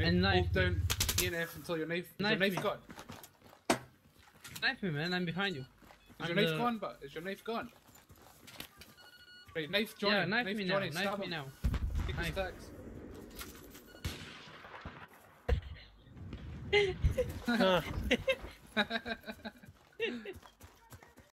And knife Hold down ENF until your knife. Is Knife your knife me. gone? Knife me, man. I'm behind you. Is I'm your knife the- gone? But is your knife gone? Right, knife Johnny. yeah, knife, knife me Johnny. now. Johnny. Knife stab me him. now. Take the stacks. Ah,